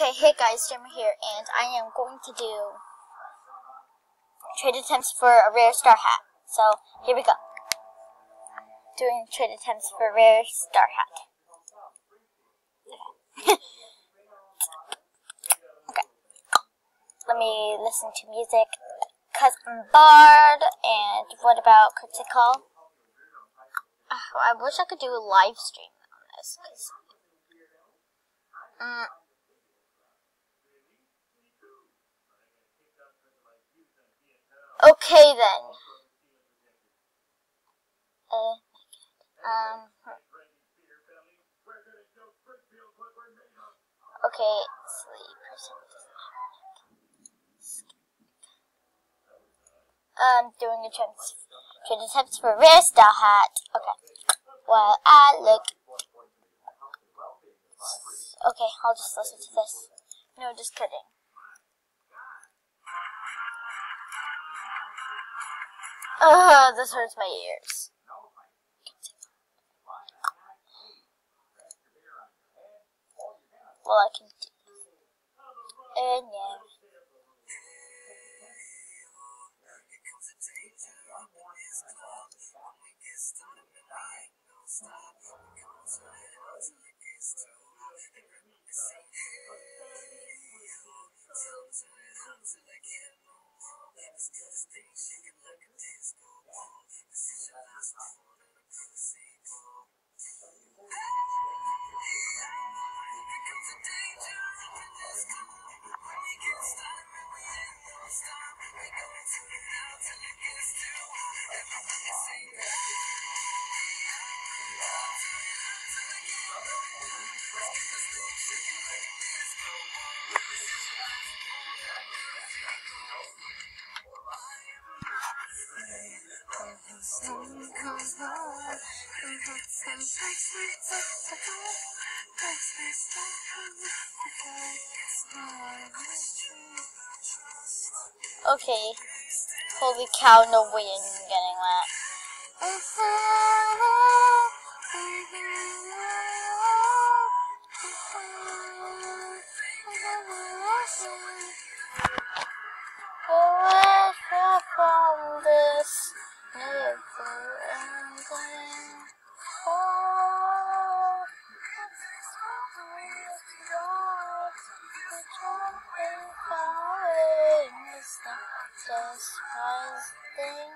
Okay, hey guys, Jammer here, and I am going to do trade attempts for a rare star hat. So, here we go. Doing trade attempts for a rare star hat. Okay. okay. Let me listen to music, cause I'm bored, and what about critical? Oh, I wish I could do a live stream on this, cause... Mm, Okay then. Uh, um. Okay, sleep. Um, doing a trans attempts for rare star hat. Okay. Well, I look. Okay, I'll just listen to this. No, just kidding. Ugh, this hurts my ears. Well, I can do And yeah. Okay. Holy cow, no way I'm getting that. from this never ending fall. Just thing.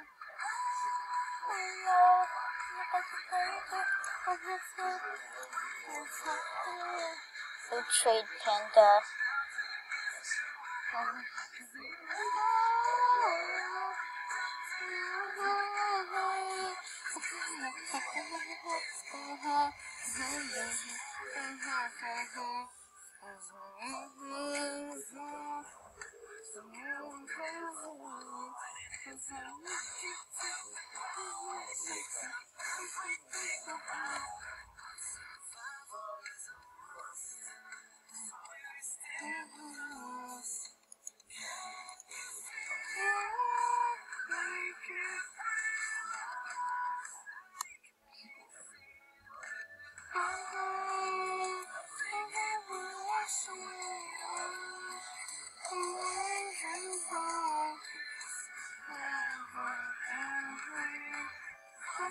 Trade panda. Oh, Oh,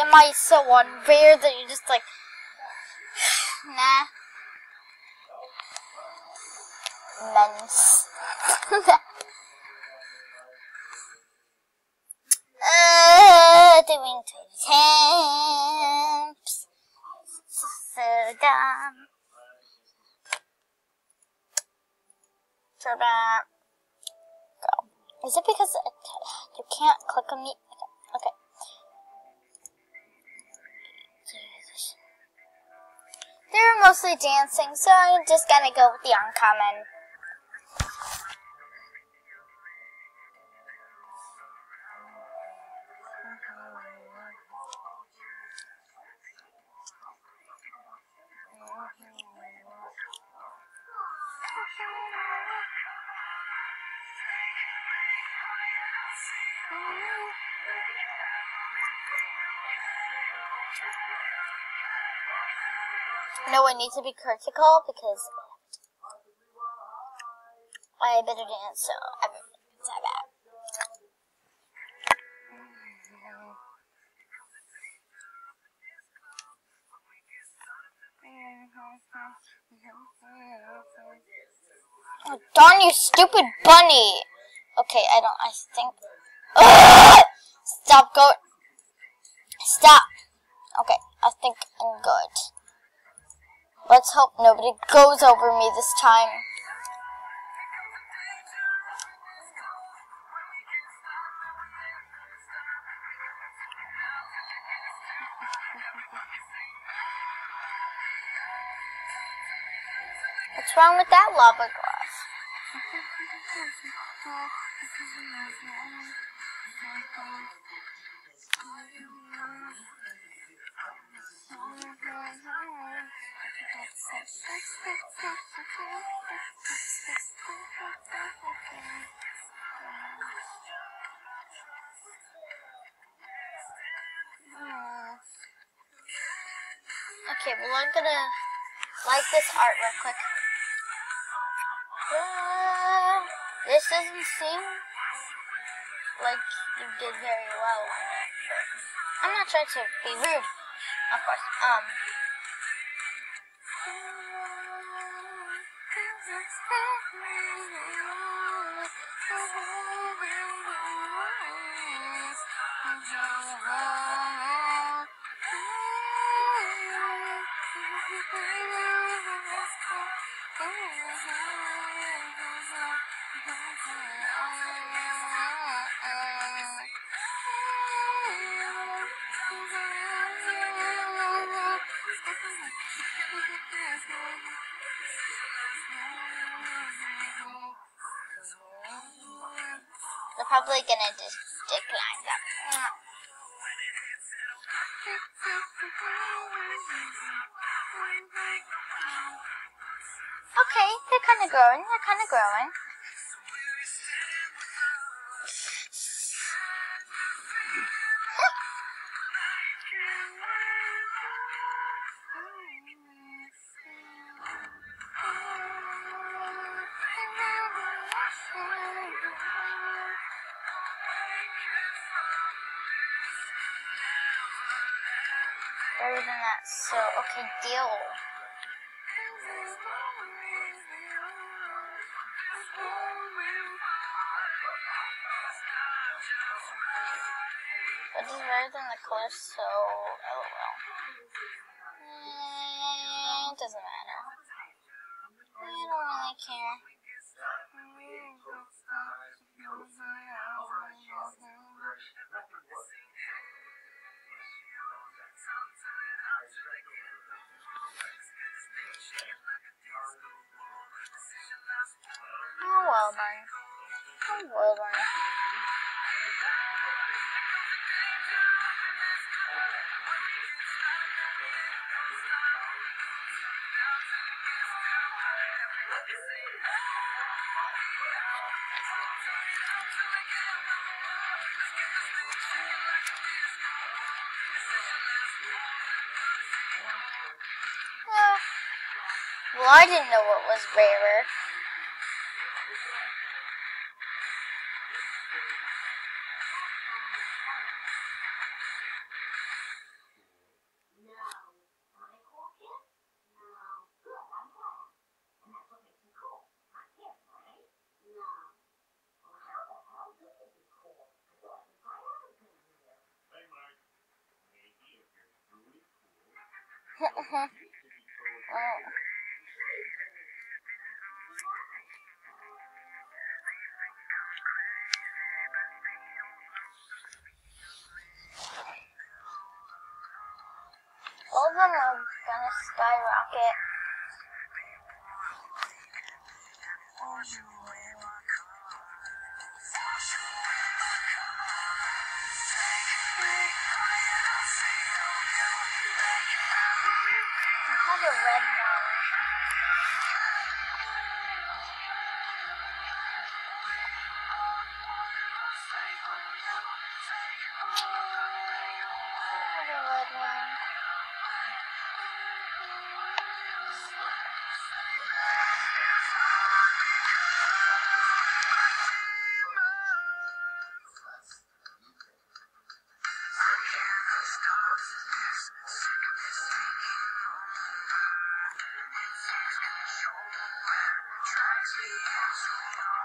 am I so unfair that you just like, nah? men's. uh, doing temps. So dumb. So. Go. Is it because you can't click on me? Okay. They're mostly dancing, so I'm just gonna go with the uncommon. No, I need to be critical because I better dance, so everyone's bad. Oh, darn you, stupid bunny! Okay, I don't, I think. Ugh! Stop, go. Stop! Okay, I think I'm good. Let's hope nobody goes over me this time. What's wrong with that lava glass? Okay, well I'm gonna like this art real quick. Uh, this doesn't seem like you did very well. I'm not trying to be rude, of course. Um. They're probably gonna just decline that. Okay, they're kind of growing. They're kind of growing. Better than that, so okay, deal. But it's better than the color, so well. Eh, it doesn't matter. I don't really care. Then. Oh well then. Uh, well, I didn't know what was Ha ha. skyrocket. One. not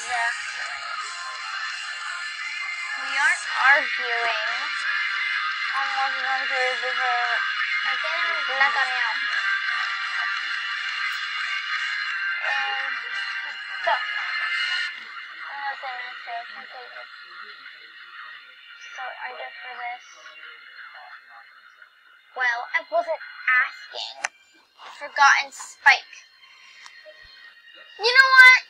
We aren't arguing on what's going to be the again black on meow. And so not saying this so say this. So I did for this. Well, I wasn't asking. Forgotten Spike. You know what?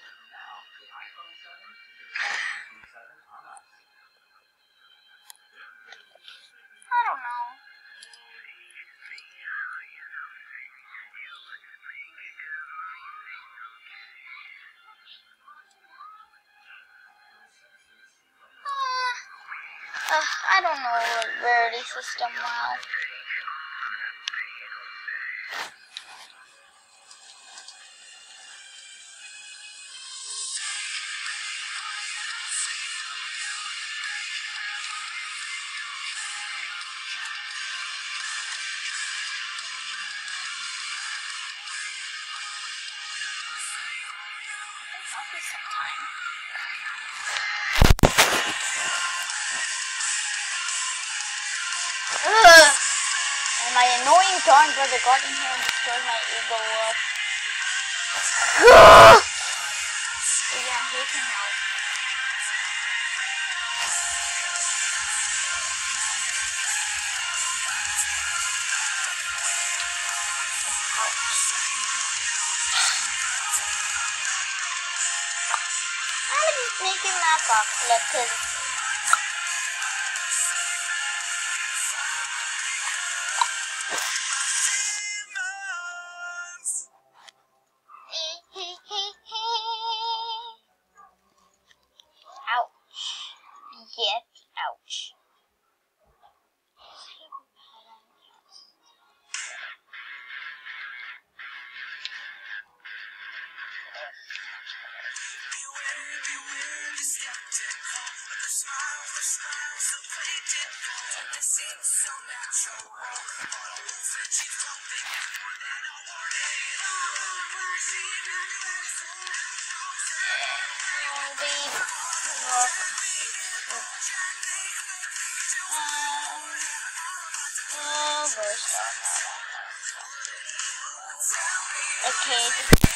I don't know the rarity system well. sometime. Ugh. My Dawn brother got in here and destroyed my ego up. yeah, he can help. I'm making that box look cause Okay,